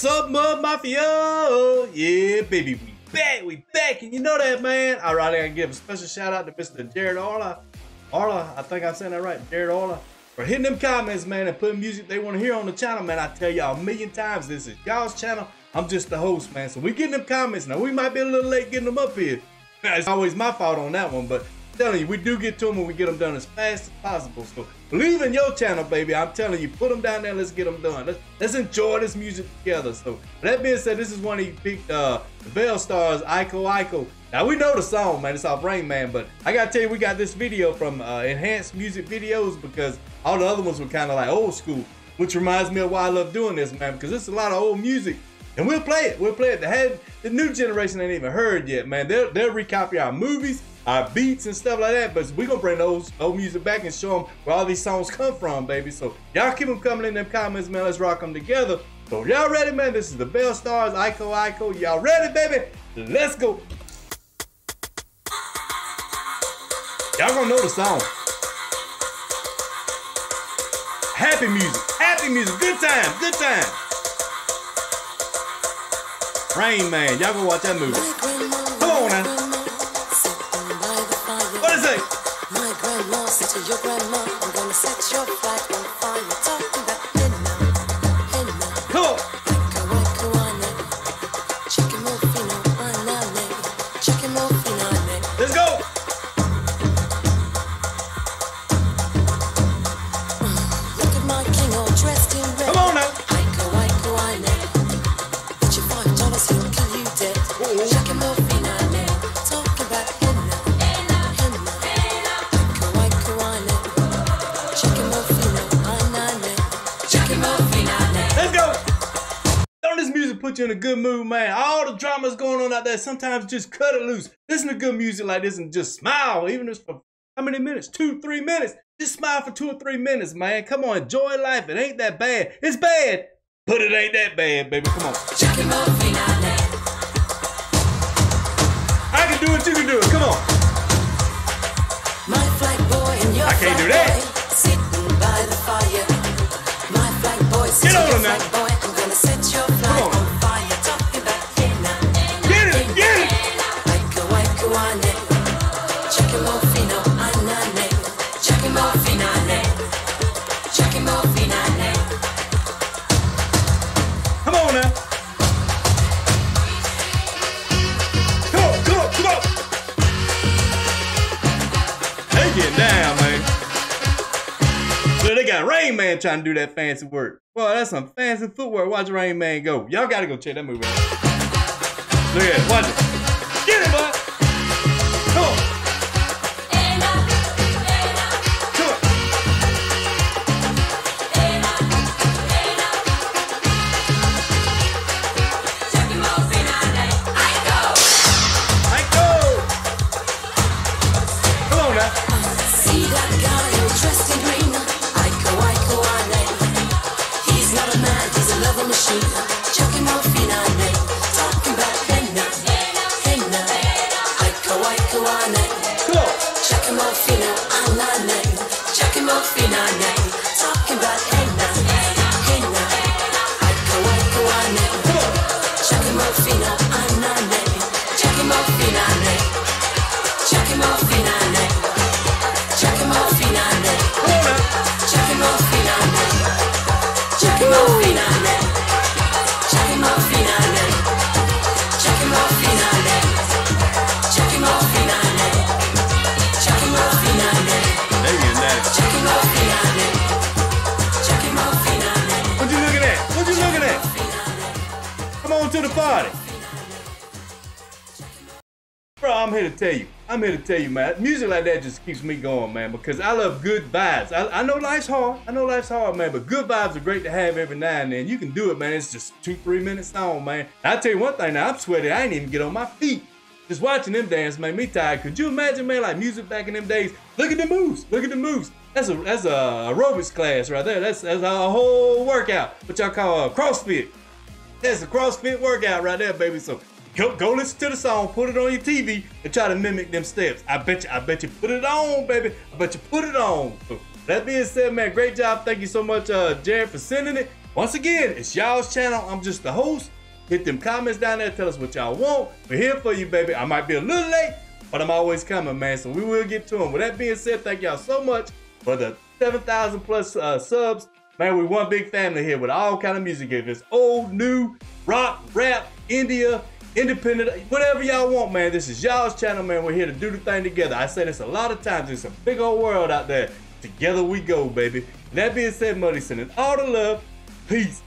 What's up, Mud Mafia? Yeah, baby, we back, we back, and you know that, man. All right, I gotta give a special shout out to Mr. Jared Arla. Arla, I think I'm saying that right, Jared Arla, for hitting them comments, man, and putting music they want to hear on the channel, man. I tell y'all a million times, this is y'all's channel. I'm just the host, man. So we getting them comments now. We might be a little late getting them up here. It's always my fault on that one, but telling you, we do get to them and we get them done as fast as possible. So believe in your channel, baby. I'm telling you, put them down there. Let's get them done. Let's, let's enjoy this music together. So that being said, this is one he picked uh, Belle Stars, Iko Iko. Now we know the song, man. It's off Rain Man, but I gotta tell you, we got this video from uh, Enhanced Music Videos because all the other ones were kind of like old school, which reminds me of why I love doing this, man. Because it's a lot of old music and we'll play it. We'll play it. The head, the new generation ain't even heard yet, man. They'll they'll recopy our movies, our beats and stuff like that. But we gonna bring those old music back and show them where all these songs come from, baby. So y'all keep them coming in them comments, man. Let's rock them together. So y'all ready, man? This is the Belle Stars, Iko Iko. Y'all ready, baby? Let's go. Y'all gonna know the song. Happy music, happy music, good time, good time. Rain Man, y'all gonna watch that movie. Your grandma, I'm gonna set your fire. Put you in a good mood, man? All the drama's going on out there. Sometimes just cut it loose. Listen to good music like this and just smile, even if it's for how many minutes? Two, three minutes. Just smile for two or three minutes, man. Come on, enjoy life. It ain't that bad. It's bad, but it ain't that bad, baby. Come on. Chicken morphino, ane. I can do it. You can do it. Come on. My flag boy and your I can't do that. boy sitting by the fire. My flag boy, sit Get on flag now. Rain Man trying to do that fancy work. Well, that's some fancy footwork. Watch Rain Man go. Y'all gotta go check that movie out. Look at it. Watch it. Get it, bud. Come on. Come on. I go. Come on now. See that guy a lover machine. To the party. Bro, I'm here to tell you. I'm here to tell you, man. Music like that just keeps me going, man, because I love good vibes. I, I know life's hard. I know life's hard, man, but good vibes are great to have every now and then. You can do it, man. It's just two, three minutes long, man. I tell you one thing now, I'm sweaty. I ain't even get on my feet. Just watching them dance made me tired. Could you imagine, man, like music back in them days? Look at the moves. Look at the moves. That's a that's a aerobics class right there. That's that's a whole workout. What y'all call a CrossFit. That's a CrossFit workout right there, baby. So go go listen to the song, put it on your TV, and try to mimic them steps. I bet you, I bet you put it on, baby. I bet you put it on. So that being said, man, great job. Thank you so much, uh, Jared, for sending it. Once again, it's y'all's channel. I'm just the host. Hit them comments down there. Tell us what y'all want. We're here for you, baby. I might be a little late, but I'm always coming, man. So we will get to them. With that being said, thank y'all so much for the 7,000 plus uh, subs. Man, we one big family here with all kind of music. If it's old, new, rock, rap, India, independent, whatever y'all want, man. This is y'all's channel, man. We're here to do the thing together. I say this a lot of times. It's a big old world out there. Together we go, baby. That being said, Muddy, sending all the love. Peace.